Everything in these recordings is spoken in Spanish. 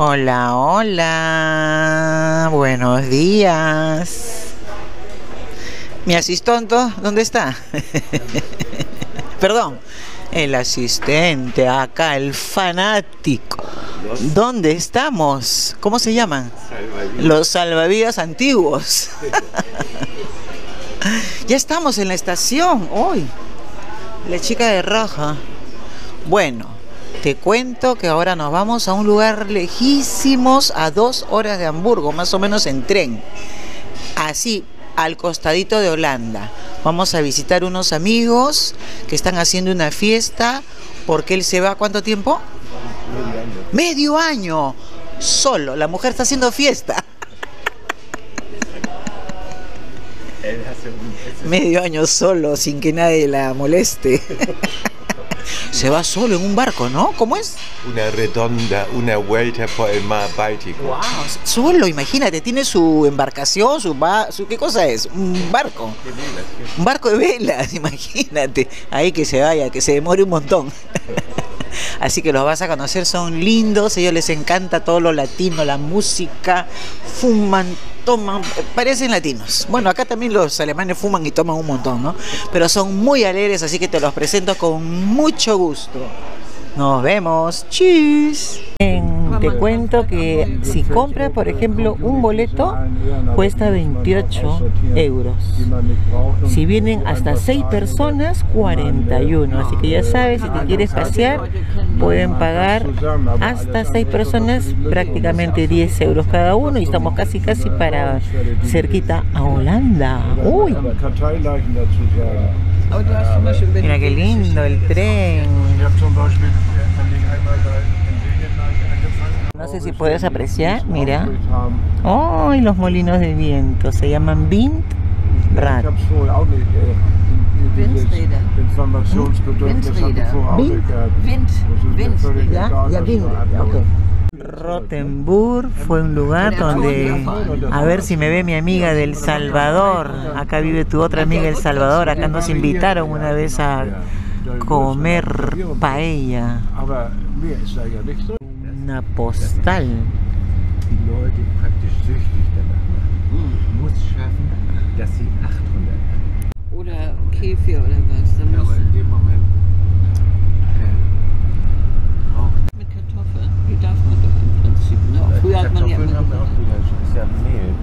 Hola, hola. Buenos días. Mi asistonto, ¿dónde está? Perdón. El asistente, acá, el fanático. ¿Dónde estamos? ¿Cómo se llaman? Los salvavidas antiguos. ya estamos en la estación hoy. La chica de raja. Bueno, te cuento que ahora nos vamos a un lugar lejísimos a dos horas de Hamburgo, más o menos en tren. Así, al costadito de Holanda. Vamos a visitar unos amigos que están haciendo una fiesta porque él se va ¿cuánto tiempo? Medio año. Solo, la mujer está haciendo fiesta. Medio año solo, sin que nadie la moleste. Se va solo en un barco, ¿no? ¿Cómo es? Una redonda, una vuelta por el mar Báltico. Wow, solo, imagínate, tiene su embarcación, su, ba su ¿qué cosa es? Un barco. Un barco de velas, imagínate. Ahí que se vaya, que se demore un montón. Así que los vas a conocer, son lindos, a ellos les encanta todo lo latino, la música, fuman, toman, parecen latinos. Bueno, acá también los alemanes fuman y toman un montón, ¿no? Pero son muy alegres, así que te los presento con mucho gusto. Nos vemos. Cheers. Te cuento que si compras, por ejemplo, un boleto, cuesta 28 euros. Si vienen hasta 6 personas, 41. Así que ya sabes, si te quieres pasear, pueden pagar hasta 6 personas, prácticamente 10 euros cada uno. Y estamos casi, casi para cerquita a Holanda. Uy. Mira qué lindo el tren. No sé si puedes apreciar, mira. ¡Ay, los molinos de viento! Se llaman Windrad. Windräder. Wind, Wind, Wind. ¿Ya? Ya, Wind. Ok. Rottenburg fue un lugar donde, a ver si me ve mi amiga del Salvador, acá vive tu otra amiga del Salvador, acá nos invitaron una vez a comer paella, una postal. Die Leute praktisch süchtig danach. Muss schaffen, dass sie 800 Oder Käfir oder was. Dann Aber muss in dem Moment äh, braucht mit Kartoffeln. Die darf man doch im Prinzip. Ne? Früher hat man ja Kartoffeln immer haben wir auch wieder, ist ja Mehl.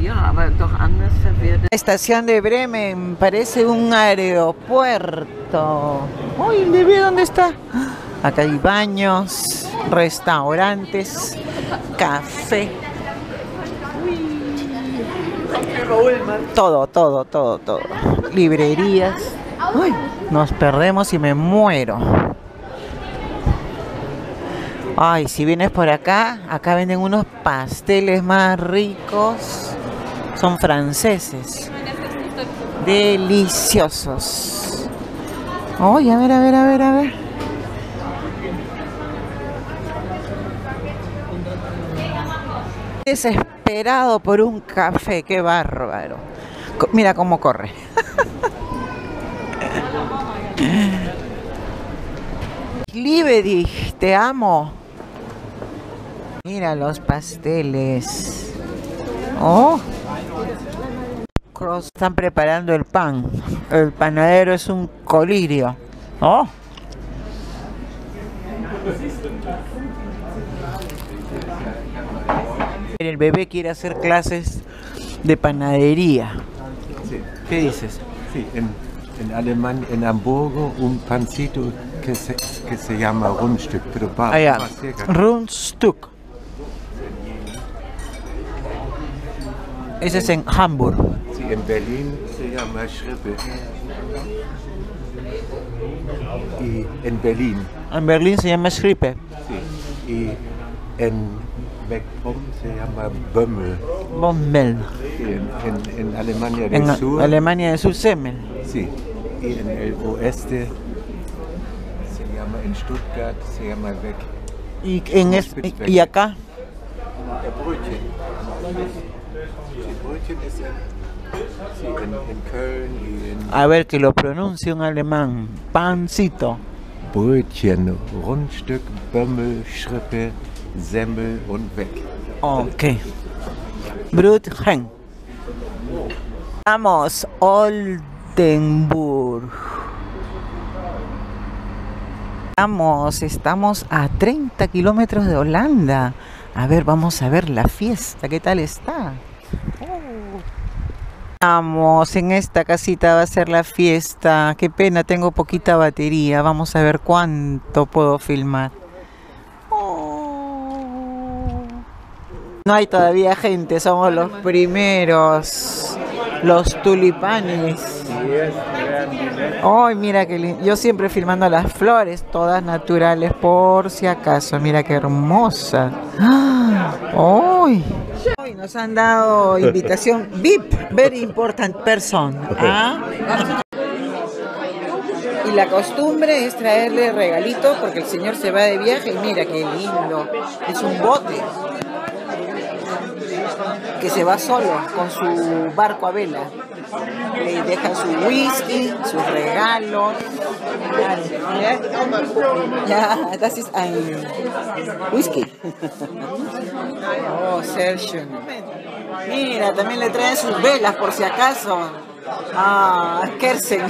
Ja, aber doch anders verwertet. Estación de Bremen, parece un aeropuerto. Uy, ¿el bebé dónde está? Acá hay baños, restaurantes, café. Todo, todo, todo, todo. Librerías. Uy, nos perdemos y me muero. Ay, si vienes por acá, acá venden unos pasteles más ricos. Son franceses. Deliciosos. Ay, a ver, a ver, a ver, a ver. Desesperado por un café, qué bárbaro. Mira cómo corre. Liebedich, te amo. Mira los pasteles. Oh. Cross, Están preparando el pan. El panadero es un colirio. Oh. El bebé quiere hacer clases de panadería. Sí, ¿Qué dices? sí, en, en Alemania, en Hamburgo, un pancito que se, que se llama Rundstück, pero va, va cerca. Rundstück. Ese es en Hamburg. Sí, en Berlín se llama Schrippe. Y en Berlín, En Berlín se llama Schrippe. sí. Y en Beckpom se llama Bömmel. Bommel. Sí, en, en, en Alemania del En Sur. Alemania del Sur, Semmel. Sí. Y en el oeste se llama, en Stuttgart se llama Beck. Y, en es- y acá, Der Brötchen. Sí, Brötchen ist en, sí, en Köln y en a ver que lo pronuncie un alemán. Pancito. Brötchen, Rundstück, Bömmel, Schrippe, Semmel und weg. Ok. Brutgen. Vamos, Oldenburg. Vamos, estamos a 30 kilómetros de Holanda. A ver, vamos a ver la fiesta. ¿Qué tal está? Vamos, en esta casita va a ser la fiesta. Qué pena, tengo poquita batería. Vamos a ver cuánto puedo filmar. Oh. No hay todavía gente, somos los primeros. Los tulipanes. Ay, mira que lindo. Yo siempre filmando las flores, todas naturales, por si acaso. Mira qué hermosa. ¡Ay! Hoy nos han dado invitación VIP, very important person. ¿ah? Y la costumbre es traerle regalitos porque el señor se va de viaje y mira qué lindo. Es un bote que se va solo con su barco a vela. Le deja su whisky, sus regalos. Ya, whisky. Oh, Sergio. Mira, también le traen sus velas por si acaso. Ah, Kersen.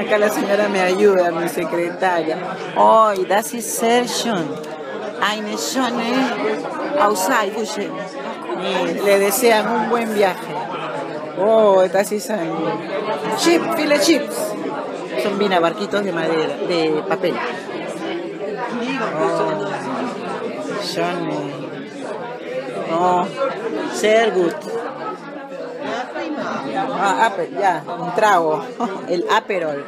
Acá la señora me ayuda, mi secretaria. Oh, das Sergio. Eine schöne Auszeichnung. Y le desean un buen viaje. Oh, estas sí son chip, file chips. Son vina barquitos de madera, de papel. Oh. Oh, sehr gut. Ah, ya, un trago. El aperol.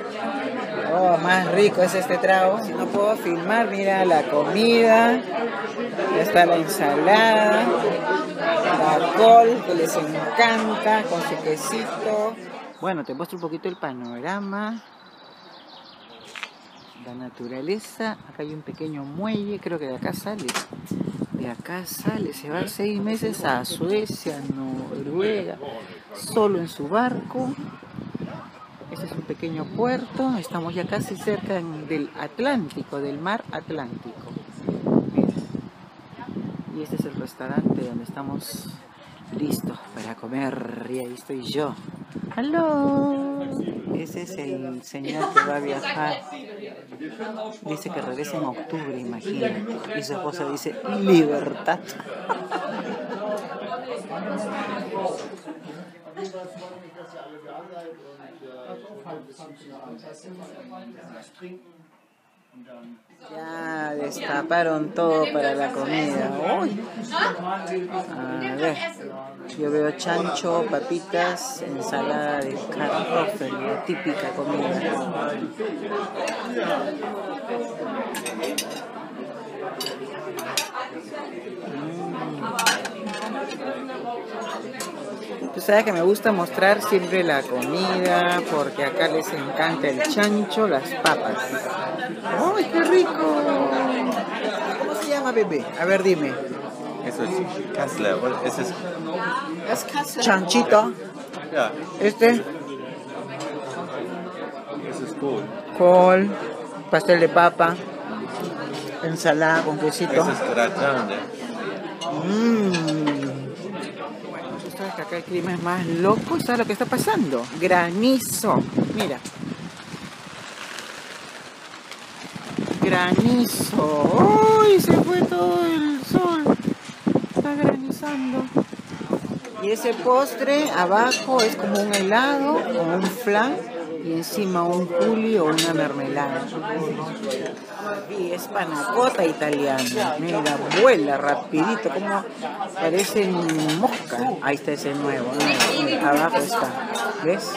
Oh, más rico es este trago. No puedo filmar, mira la comida. Ya está la ensalada. La col, que les encanta, con su quesito. Bueno, te muestro un poquito el panorama. La naturaleza. Acá hay un pequeño muelle, creo que de acá sale. De acá sale, se va seis meses a Suecia, Noruega, solo en su barco. Este es un pequeño puerto, estamos ya casi cerca del Atlántico, del mar Atlántico. Y este es el restaurante donde estamos listos para comer. Y ahí estoy yo. ¡Aló! Ese es el señor que va a viajar. Dice que regresa en octubre, imagínate. Y su esposa dice, libertad. Ya destaparon todo para la comida. Uy. A ver, yo veo chancho, papitas, ensalada de kartoffel, la típica comida. Tú sabes que me gusta mostrar siempre la comida porque acá les encanta el chancho, las papas. ¡Ay, qué rico! ¿Cómo se llama bebé? A ver, dime. Eso es Kassler. und Es Chanchito. Este, es ist gut. col, pastel de papa, ensalada con quesito. Es Gratin. Ne? Mmm. Acá el clima es más loco. ¿Sabes lo que está pasando? Granizo. Mira. Granizo. ¡Uy! Se fue todo el sol. Está granizando. Y ese postre abajo es como un helado o un flan y encima un culi o una mermelada. Y es panacota italiana. Mira, vuela rapidito, como parecen mosca. Ahí está ese nuevo. Abajo está. ¿Ves?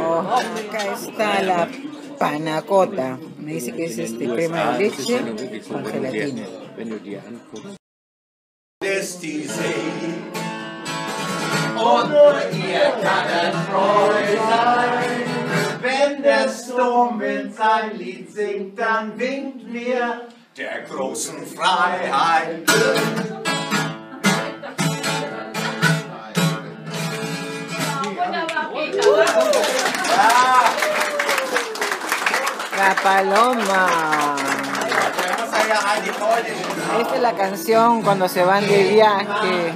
Oh, acá está la panacota. Me dice que es este crema de leche con gelatina. Wenn der Sturmwind sein Lied singt, dann winkt mir der großen Freiheit. La paloma. Esta es la canción cuando se van de viaje.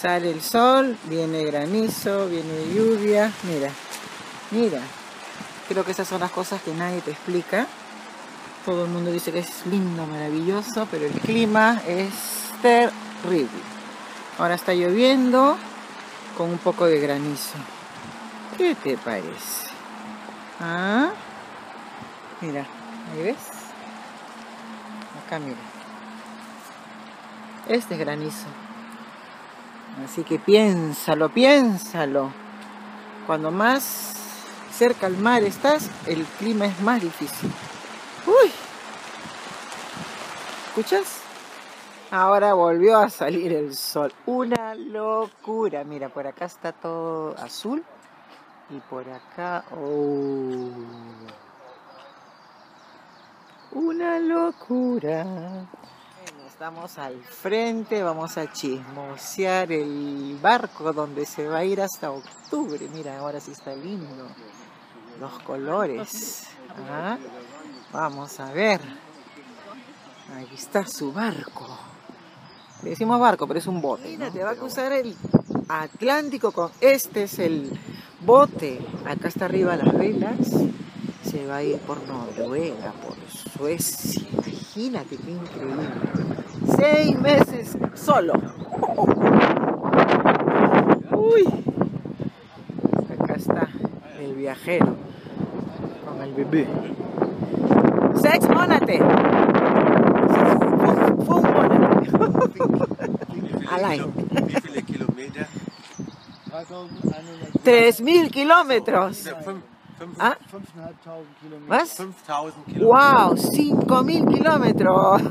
Sale el sol, viene granizo, viene lluvia. Mira, mira. Creo que esas son las cosas que nadie te explica. Todo el mundo dice que es lindo, maravilloso, pero el clima es terrible. Ahora está lloviendo con un poco de granizo. ¿Qué te parece? ¿Ah? Mira, ¿ahí ves? Acá mira. Este es granizo. Así que piénsalo, piénsalo. Cuando más cerca al mar estás, el clima es más difícil. Uy. ¿Escuchas? Ahora volvió a salir el sol. Una locura. Mira, por acá está todo azul. Y por acá... Oh. Una locura. Bueno, estamos al frente, vamos a chismosear el barco donde se va a ir hasta octubre. Mira, ahora sí está lindo. Los colores. Ah, Vamos a ver. Ahí está su barco. Le decimos barco, pero es un bote. Mira, te va a cruzar el Atlántico con este es el bote. Acá está arriba las velas. Se va a ir por Noruega, por Suecia. Imagínate qué increíble. Seis meses solo. Uy. Acá está el viajero con el bebé. Sex monate. Fun monate. Allein. Wie viele Kilometer? 3.000 kilómetros. Fünf, fünf, Ah, 5.500 Kilometer. ¿Más? 5000 Kilometer. ¡Wow! ¡5.000 kilómetros!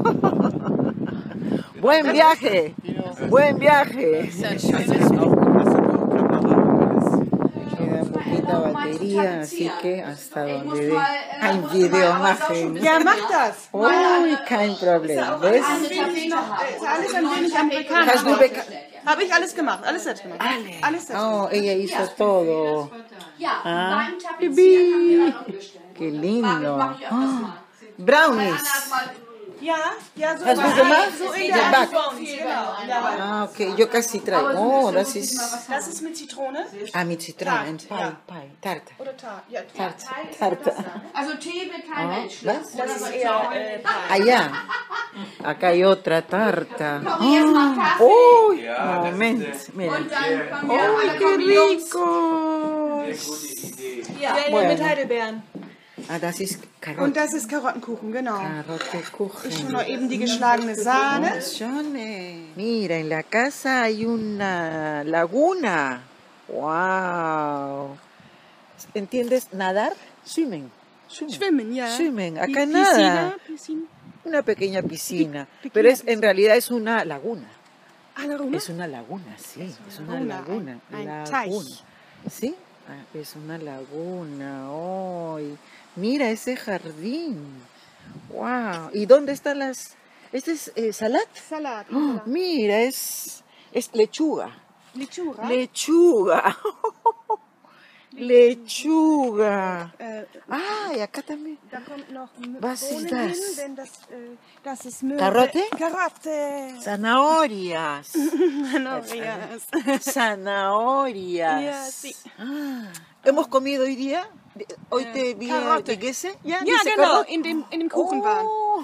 ¡Buen viaje! ¡Buen viaje! Hast du noch Kamera? Queda poquita batería, así que hasta donde dé. Hay videomagen. Ja, mach das. Uy, kein Problem. ¿Ves? Habe ich alles gemacht, alles selbst gemacht. Alles selbst. Oh, ella hizo todo. Ah. Qué lindo. Mal. Brownies. Ja, ja, so Hast du gemacht? So in der Back. Ah, okay. Yo casi traigo. Oh, das ist. Das ist mit Zitrone Ah, mit Zitronen. Tart, Pie, ja. Pie. Tarte. oder Tart. Ja, Tarte. Tarte. Also Tee will kein Mensch. Was? das ist eher äh, Pie. Allá. Acá hay otra tarta. Kaffee. Uy, Ja, Moment, mira. Und Uy, qué rico. Ja, Bueno. mit Heidelbeeren. Ah, das ist Und Karotte. das ist Karottenkuchen, genau. Noch eben die geschlagene Sahne. Mira, en la casa hay una laguna. Wow. ¿Entiendes nadar? Swimming. Swimming. Schwimmen, ja. Schwimmen. Acá Pi- nada. Piscina, Piscina. Una pequeña piscina. pequeña Pero es, en realidad es una laguna. Ah, la Runa? Es una laguna, sí. Es una laguna, laguna. ein- ein laguna. Teich. ¿Sí? Ah, es una laguna. Mira ese jardín. ¡Wow! ¿Y dónde están las...? ¿Este es eh, salat? Salat. Oh, mira, es, es lechuga. Lechuga. Lechuga. lechuga. äh, Ah, y acá también. da kommt noch Was ist Bohnen das? hin, denn das, äh, das ist Möhre. Karotte? Karotte. Zanahorias. Zanahorias. Zanahorias. Ja, sí. Ah, ¿Hemos comido hoy día? De- Hoy te vi Karotte. gegessen? Ja, Ja, diese genau, Karotten. in dem, in dem Kuchen waren. Oh,